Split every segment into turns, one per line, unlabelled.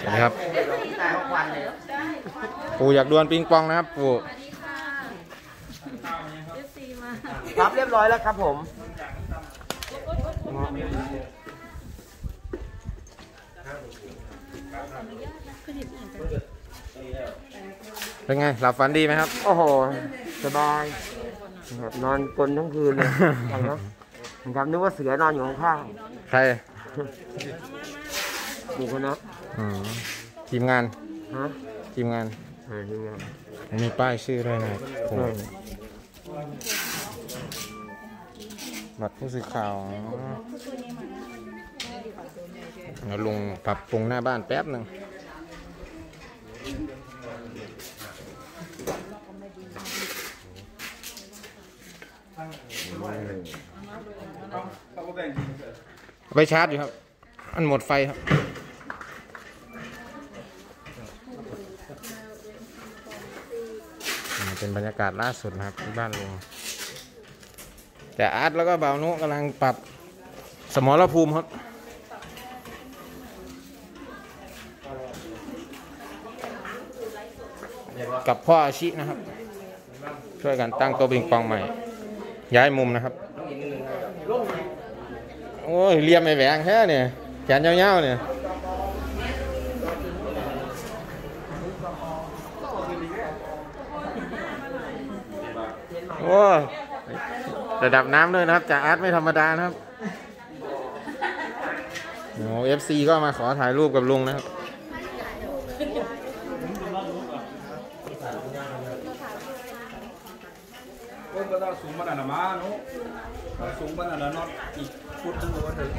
สวัสดีครับ
ตายทุกวันเลย
ปู่อยากดวลปิงปองนะครับปู่
ครับเรียบร้อยแล้วครับผม
เป็นไงหลับฝันดีไหมครับ
โอ้โห สบายครับนอนกลนทั้งคืนเลยใช่ครับครับนึกว่าเสือนอนอยู่ข้าง
ใคร
ๆ มีคนนะ
อืมทีมงาน
ฮะ
ทีมงาน
เออนี่ไง
มีป้ายชื่อด้วยนะครับปู่
เออ
บัตรผู้สื่อข่าวเดี๋ยวลุงปรับปรุงหน้าบ้านแป๊บหนึ่งเอาไปชาร์จอยู่ครับมันหมดไฟครับ เป็นบรรยากาศล่าสุดนะครับที่บ้านลุงแต่อาร์ตแล้วก็บ่าวนุกำลังปรับสมรภูมิครับกับพ่ออาชินะครับ ช่วยกันตั้งโต๊ะบิงปองใหม่ ย้ายมุมนะครับ โอ้ยเรียมไม่แหวงแค่เนี่ยแขนยาวๆเนี่ย อ้ยระดับน้ำด้วยนะครับจากอาร์ตไม่ธรรมดานะครับโอ้เอฟซีก็มาขอถ่ายรูปกับลุงนะครับ
โอ้ยก็ต้องสูงมันอะนะมาเนาะสูงมันอะนะน็อตอีกฟุตนึงเลยถึง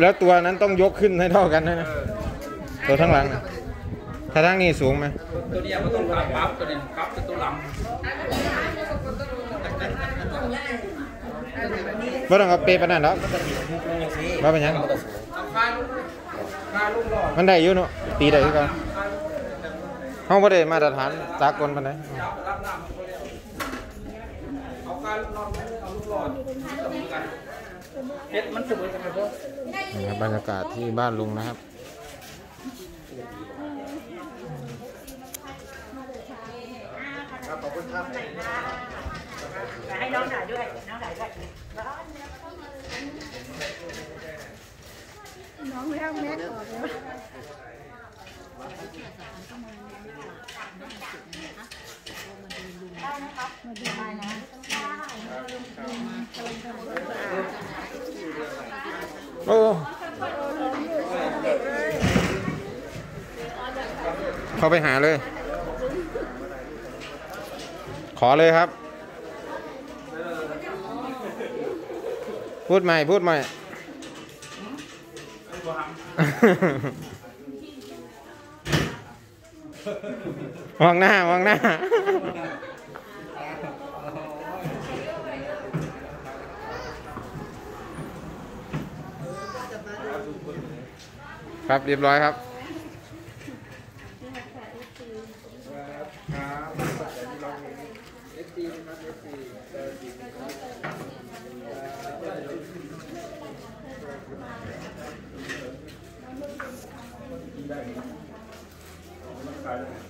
แล้วตัวนั้นต้องยกขึ้นให้เท่ากันนะนะตัวทั้างหลังน่ะถ้าทั้งนี้สูงไหม
ตัวเนี้ยมันต้องปรับปั๊บตัวนี้ปั๊บเป็นตัวหลัง
ไม่ต้องเอาเปรย์ปานนั้นหรอกว่าเป็นหยัง
เอาค่าลูกค่าลูกหลอด
มันได้อยู่เนาะตีได้คือกันเฮาบ่ได้มาตรฐานสากลปานใด
รับรับน้ำเอาค่าลูกหลอดเอาลูกหลอดเสมอกันเพชรมันเสมอกันครับ
นี่ครับบรรยากาศที่บ้านลุงนะครับ
ให้น้องถ่ายด้วย น้องถ่ายด้วย น้องไม่เอาแมสออกเลย
โอ้เข้าไปหาเลย ขอเลยครับ พูดใหม่พูดใหม่ มองหน้ามองหน้า ครับเรียบร้อยครับ ได้ไห
มมันกลายแล้ว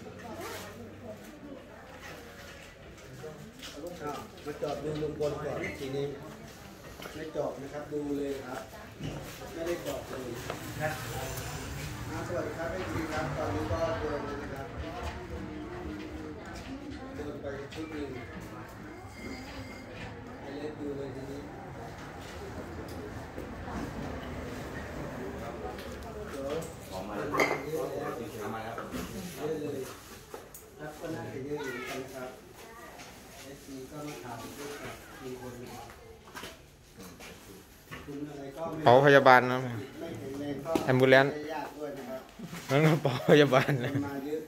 มาจอดดูลุงพลก่อนทีนี้ไม่จอดนะครับดูเลยครับ ไม่ได้จอดเลยอ่าสวัสดีครับไม่ดีครับตอนนี้ก็เดินเลยนะครับเดินไปชุดหนึ่งไอเล็กดูเลยทีนี้เดี๋ยวออกมาแล้วเยอะ เลยเยอะเลยครับก็น่าจะเยอะอยู่เหมือนกันนะครับเอสซีก็มาถามด้วยกับมีคนคุณอะไรก็ไม่
เป๋าพยาบาลนะ
ไม่แข็งแรงก็
แอมบูเลนซ์
ไม่ยากด้วยนะครับ
นั่นก็เป๋าพยาบาล
ค
นะ
นมาเยอะ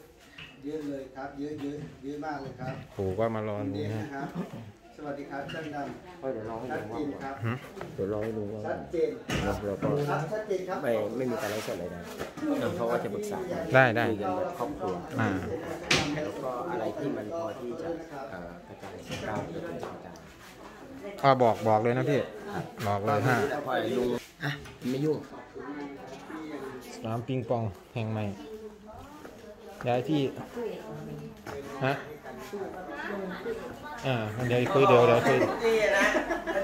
เยอะเลยครับ เยอะเยอะเยอะมากเลยครับ
ปู่ก็มารอ
คุณ
ดู
เดีย
นะ
นะครับ สวัสดีครับช่างด
เดี๋ยวรอให้ำ
ชัด
ดู
เจนครับ
เดี๋ยวรอให้ดูว่า
ชัดเจนครับ
แล้วก็
ครับชัดเจนครับ
ไม่ไม่มีการไลฟ์สดเลยนะเพราะว่าจะปรึกษากัน
ได้ได้
คุยกันแบบครอบครัว
อ่า
แล้วก็อะไรที่มันพอที่จะเอ่อกระจายก้าวไปถึงกระจาย
อ่าบอกบอกเลยนะพี่ บอกเลยฮะ
พอลุงอะไม่ยุ่ง
สนามปิงปองแห่งใหม่ ย้ายที่ฮะอ่าเดี๋ยวคุยเดี๋ยวเดี๋ยวคุย
นี่นะ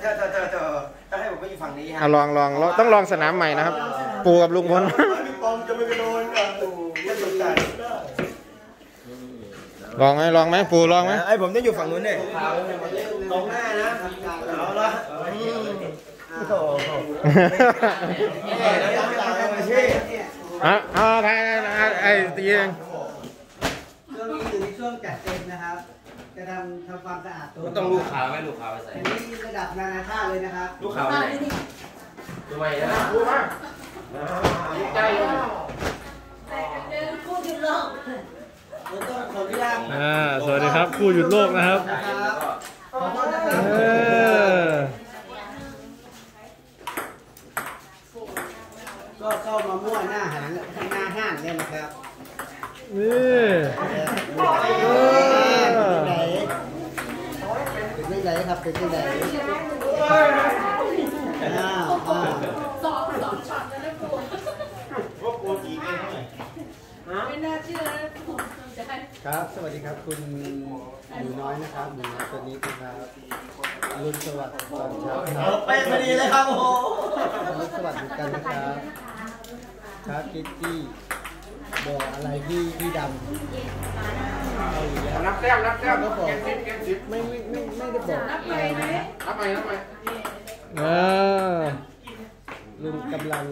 เธอเธอเธอเธอต้องให้ผมไปอยู่ฝั่งนี้ฮะ
อะลองลองลองต้องลองสนามใหม่นะครับ ปูกับลุงพล
พี่ปอมจะไม่ไปโดนกับไม่สนใจ
ลองไหมลองไหมปูลองไหม
ไอ้ผมต้องอยู่ฝั่งนู้นเนี่ยตรงหน้านะเอาละโอ้โหเฮ้ยแล้วยังไม่ตายเลยพี่
อะเอาไปไอ้ตีเอง
ช่วงนี้อยู่ในช่วงจัดเต็ม นะครับ จะทำทำความสะอาดตัว
ต้องลูกขาวไหมลูกขาวไปใส่
อันนี้ระดับนานาชาติเลยนะครับ
ลูกขาวไปไหนทำไมนะ
ผมต้องขออนุญาต
อ่าสวัสดีครับผู้หยุดโลกนะครับ
นะครับขอโทษนะค
เอ
รับ
อ
ก็เข้ามามั่วหน้าหางหน้าห้างเนี่ยนะครับ
นี่
เป็นยังไงครับเป็นยังไงอ้าวอ้าว
ไหม่น่าเชื่อนะจะให้
ครับ สวัสดีครับ คุณหนูน้อยนะครับหนูน้อยตัวนี้นะครับรุ่นสวัสดิ์ตอนเช้าค
เอา
รับ
ไปพอดีเลยครับโอ้โห
รุนสวัสดิ์เหมือนกันนะครับครับคิตตี้ บอกอะไรที่ที่ดำเอาอีกแล้ว
นับแต้มนับแต้ม
ก็บอกไม่ไม่ไม่ไม่ได้บอกอะไรนะ
นับไปนับไปเออ
ลุงกำลัง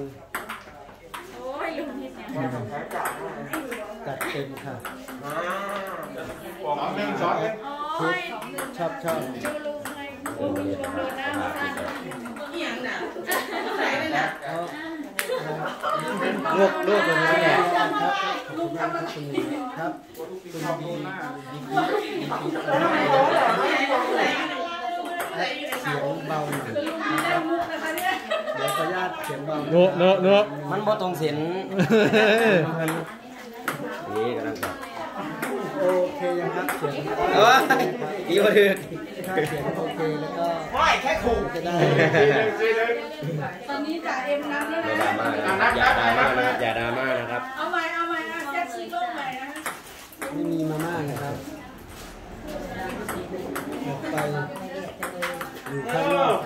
โอ้ยลุงนี่เนี่ย
จัดเต็มค่ะ
สองหนึ่งสองเอง
โอ้ย
ชอบชอบ
ดูลุงไงลุงลุงโดนหน้ามาสั่นเหียงหน่ะใส่เลยนะ
ลูกลูกคนนี้เนี่ย
ครับลุงกำลังครับคุณบีเสียงเบาหน่อยนะครับ
มุกนะคะเดี๋
ยวขออนุญาตเสียงเบา
โนโนโน
มันบ่ตรงเส้นนี่กำลังจะ
โอเคยังครับเสียง
เอ้ยดีกว่าถือ
ถ้าเสียงโอเคแล้วก็
ไม่แค่ขู่
จะได้
ตอนนี้จ่าเอ็มน้ำแล้ว
ไม่
นะ
ดราม่านะครับอย่าดราม่านะครับอย่าดราม่านะครับ
เอาใหม่เอาใหม่นะแจ็คซีโร่ใหม่นะ
ไม่มีมาม่านะครับออกไปอยู่ข้างนอก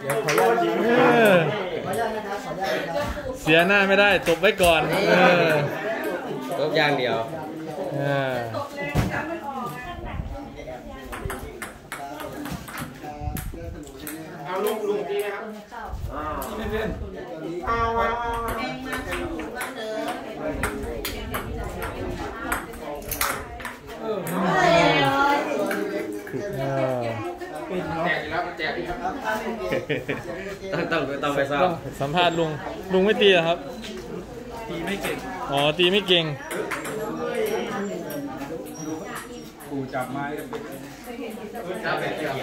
เดี๋ยวขออนุญาต
เออ
ขออนุญาตนะครับขออนุญาตนะครับ
เสียหน้าไม่ได้ตบไว้ก่อนเออ
ลบอย่างเดียว
นะ
ครับ
ที่ไม่เป็น
เออ
แจกอยู่แล้วมันแจกอีครับ
ต้องต้องต้องไปซ้อม
สัมภาษณ์ลุงลุงไม่ตีเหรอครับ
ตีไม่เก่ง
อ๋อ ตีไม่เก่ง
ปู่จับไม้จับแบบเดียว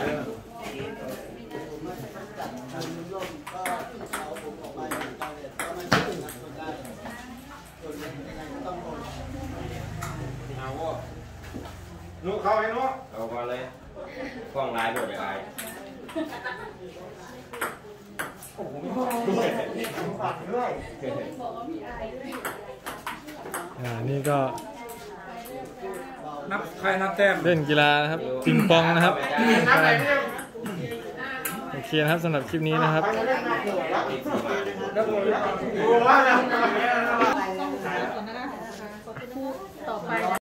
นุเข้าให้นุ
เอาก่อนเลยกล้องลายหมดเลยไอ้
อ่านี่ก็
นับใครนับแต้ม
เล่นกีฬานะครับปิงปองนะครับโอเคนะครับสำหรับคลิปนี้นะครับ
ต่อไป